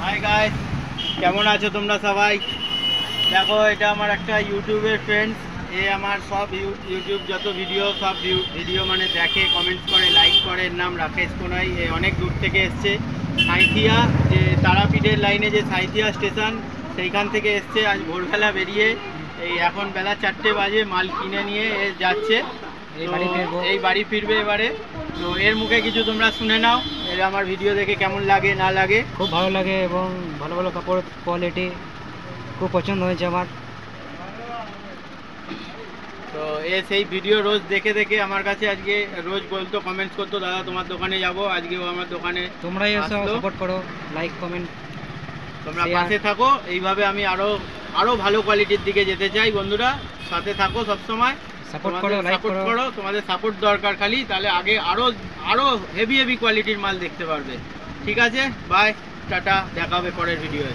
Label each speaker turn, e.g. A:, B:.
A: Hi guys কেমন আছো তোমরা সবাই? দেখো, এটা আমার একটা ইউটিউবের ফ্রেন্ডস এ আমার সব ইউটিউব যত ভিডিও সব ভিডিও মানে দেখে কমেন্টস করে লাইক করে, এর নাম রাকেশ কোনাই। এ অনেক দূর থেকে এসছে। সাঁইথিয়া, যে তারাপীঠের লাইনে যে সাঁইথিয়া স্টেশন সেইখান থেকে এসছে। আজ ভোরবেলা বেরিয়ে, এই এখন বেলা চারটে বাজে, মাল কিনে নিয়ে এ যাচ্ছে।
B: এই বাড়ি ফিরবো।
A: এবারে তো এর মুখে কিছু তোমরা শুনে নাও এর আমার ভিডিও দেখে কেমন লাগে না লাগে
B: খুব ভালো লাগে এবং ভালো ভালো কাপড় কোয়ালিটি খুব পছন্দ হয়েছে আমার
A: তো এ সেই ভিডিও রোজ দেখে দেখে আমার কাছে আজকে রোজ বলতো কমেন্টস করতো দাদা তোমার দোকানে যাব আজকেও আমার দোকানে
B: তোমরাই এসে। সাপোর্ট করো লাইক কমেন্ট
A: তোমরা. পাশে থাকো এইভাবে আমি আরও আরও ভালো কোয়ালিটির দিকে যেতে চাই বন্ধুরা সাথে থাকো সব সময়
B: সাপোর্ট করো লাইক করো।
A: করো তোমাদের সাপোর্ট দরকার খালি তাহলে আগে আরও আরও হেভি হেভি কোয়ালিটির মাল দেখতে পারবে। ঠিক আছে? বাই টাটা দেখা হবে পরের ভিডিওয়ে